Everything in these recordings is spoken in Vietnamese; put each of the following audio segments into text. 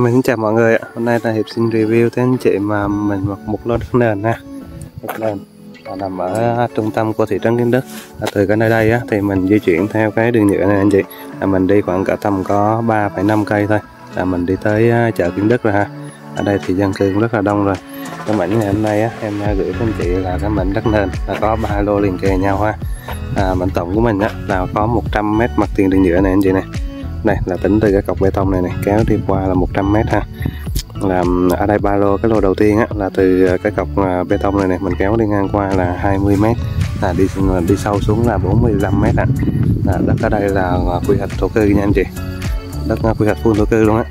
Mình xin chào mọi người ạ. Hôm nay là Hiệp xin review tới anh chị mà mình mặc một lô đất nền ha. Đất nền và nằm ở trung tâm của thị trấn Kiến Đức. à, từ cái nơi đây á, thì mình di chuyển theo cái đường nhựa này anh chị. Là mình đi khoảng cả tầm có 3,5 cây thôi. Là mình đi tới à, chợ Kiến Đức rồi ha. Ở đây thì dân cư cũng rất là đông rồi. Cái mảnh ngày hôm nay á, em à, gửi đến anh chị là cái mảnh đất nền là có ba lô liền kề nhau ha. À, mảnh tổng của mình á, là có 100 mét mặt tiền đường nhựa này anh chị này đây là tính từ cái cọc bê tông này này kéo đi qua là 100 mét ha. Là ở đây ba lô cái lô đầu tiên á, là từ ờ, cái cọc ờ, bê tông này này mình kéo đi ngang qua là 20 mét. Là đi ờ, đi sâu xuống là 45 mét ạ. Là đất ở đây là quy hoạch thổ cư nha anh chị. Đất quy hoạch full thổ cư luôn á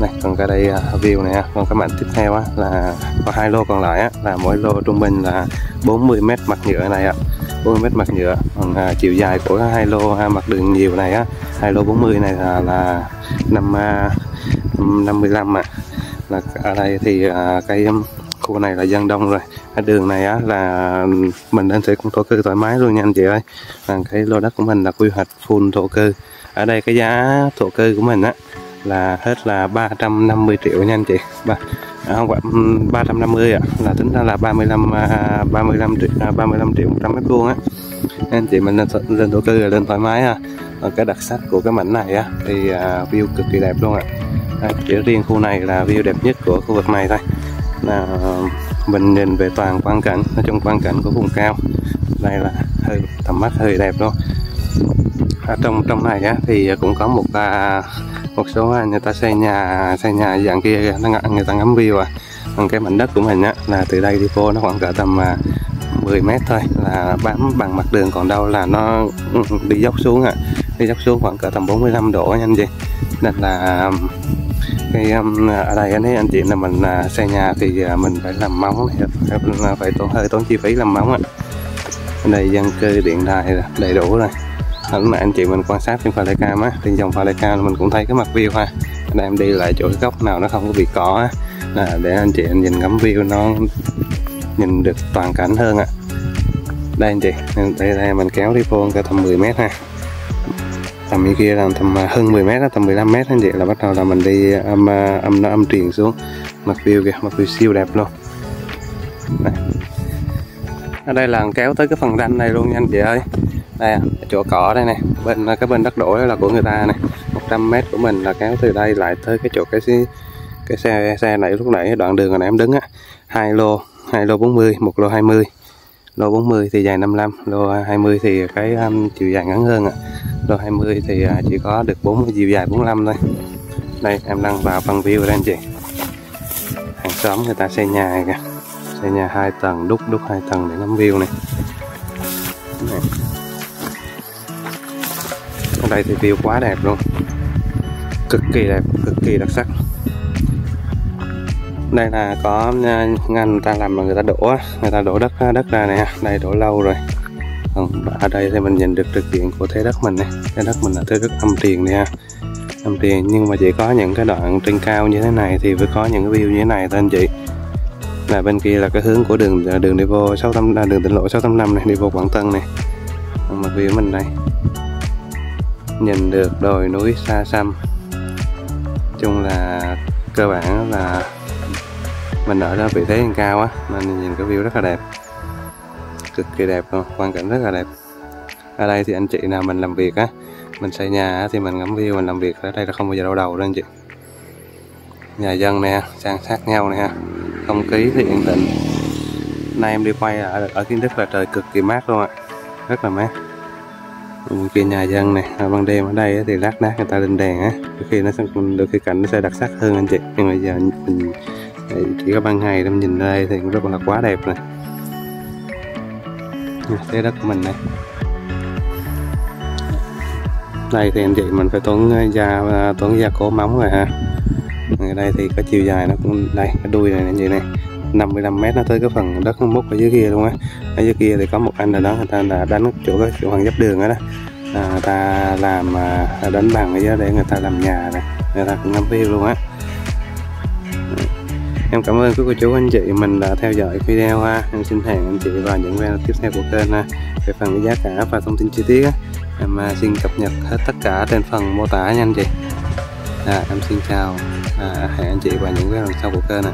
này còn cái đây uh, view này còn cái mảnh tiếp theo á, là có hai lô còn lại á, là mỗi lô trung bình là 40 mét mặt nhựa này ạ. 40 mét mặt nhựa còn uh, chiều dài của hai lô uh, mặt đường nhiều này á hai lô 40 này là, là năm uh, 55 ạ. Là ở đây thì uh, cái um, khu này là dân đông rồi. Cái đường này á là mình đang sẽ thổ cư thoải mái luôn nha anh chị ơi. Là cái lô đất của mình là quy hoạch full thổ cư. Ở đây cái giá thổ cư của mình á là hết là 350 triệu nha anh chị. Ba à, không phải ừ, 350 ạ. À, là tính ra là 35 35 à, triệu à, 35 triệu 100 mét vuông á. Anh chị mình lên lên thổ cư là lên thoải mái ha. Còn cái đặc sắc của cái mảnh này á thì uh, view cực kỳ đẹp luôn ạ. À. chỉ riêng khu này là view đẹp nhất của khu vực này thôi. Là mình nhìn về toàn quang cảnh nói chung quang cảnh của vùng cao. Đây là hơi tầm mắt hơi đẹp luôn. Ở trong trong này á, thì cũng có một uh, một số người ta xây nhà xây nhà dạng kia người ta ngắm view à. Còn cái mảnh đất của mình á là từ đây đi vô nó khoảng cỡ tầm à, 10 mét thôi là bám bằng mặt đường còn đâu là nó ừ, ừ, đi dốc xuống à. Đi dốc xuống khoảng cỡ tầm 45 độ nha anh chị nên là cái um, ở đây anh thấy anh chị là mình uh, xây nhà thì uh, mình phải làm móng phải, phải tốn hơi tốn chi phí làm móng ạ à. đây dân cư điện đài đầy đủ rồi lúc nãy anh chị mình quan sát trên pha lê cam á trên dòng pha lê cam mình cũng thấy cái mặt view ha. Đây em đi lại chỗ cái góc nào nó không có bị cỏ á là để anh chị anh nhìn ngắm view nó nhìn được toàn cảnh hơn ạ. Đây anh chị đây, đây mình kéo đi vô cả tầm 10 mét ha. Tầm như kia là tầm à, hơn 10 mét đó, tầm 15 mét anh chị là bắt đầu là mình đi âm à, âm nó âm truyền xuống. Mặt view kìa mặt view siêu đẹp luôn. Đây ở đây là kéo tới cái phần ranh này luôn nha anh chị ơi. Đây à, chỗ cỏ đây nè. Bên à, cái bên đất đổ là của người ta này 100 mét của mình là kéo từ đây lại tới cái chỗ cái cái xe xe này lúc nãy đoạn đường này em đứng á. Hai lô hai lô 40 một lô 20 lô 40 thì dài 55 lô 20 thì cái um, chiều dài ngắn hơn ạ. Lô 20 thì uh, chỉ có được 40 chiều dài 45 thôi. Đây em đang vào phần view đây anh chị. Hàng xóm người ta xây nhà kìa xây nhà hai tầng đúc đúc hai tầng để ngắm view này, này. Ở đây thì view quá đẹp luôn. Cực kỳ đẹp cực kỳ đặc sắc. Đây là có à, ngăn người ta làm mà người ta đổ người ta đổ đất à, đất ra này đây đổ lâu rồi. Còn ở đây thì mình nhìn được trực diện của thế đất mình này thế đất mình là thế đất âm tiền này ha âm tiền nhưng mà chỉ có những cái đoạn trên cao như thế này thì mới có những cái view như thế này thôi anh chị là bên kia là cái hướng của đường à, đường đi vô 600 là đường tỉnh lộ 685 này, đi vô Quảng Tân này. Mặt view mình đây. Nhìn được đồi núi xa xăm chung là cơ bản là mình ở đó vị thế cao á, nên nhìn cái view rất là đẹp. Cực kỳ đẹp luôn, quang cảnh rất là đẹp. Ở đây thì anh chị nào mình làm việc á, mình xây nhà thì mình ngắm view, mình làm việc ở đây là không bao giờ đau đầu đâu anh chị. Nhà dân nè, san sát nhau nè không khí thì yên tĩnh nay em đi quay ở, ở kiến đức là trời cực kỳ mát luôn ạ. Rất là mát. Một kia nhà dân này ở ban đêm ở đây thì lát nát người ta lên đèn á. Đôi khi nó đôi khi cảnh nó sẽ đặc sắc hơn anh chị. Nhưng mà giờ mình chỉ có ban ngày em nhìn đây thì cũng rất là quá đẹp này thế đất của mình này đây thì anh chị mình phải tốn ờ, da ờ, tốn da cố móng rồi ha ở đây thì có chiều dài nó cũng đây cái đuôi này như chị này 55 mét nó tới cái phần đất múc ở dưới kia luôn á. Ở dưới kia thì có một anh ở đó người ta là đánh chỗ cái chỗ hàng dắp đường đó, đó. À, người ta làm à, đánh bằng ở dưới để người ta làm nhà này người ta cũng ngắm view luôn á. Em cảm ơn quý cô chú anh chị mình đã theo dõi video ha. Em xin hẹn anh chị vào những video tiếp theo của kênh ha về phần giá cả và thông tin chi tiết á. Em à, xin cập nhật hết tất cả trên phần mô tả nha anh chị. À, em xin chào à, hẹn anh chị vào những video lần sau của kênh này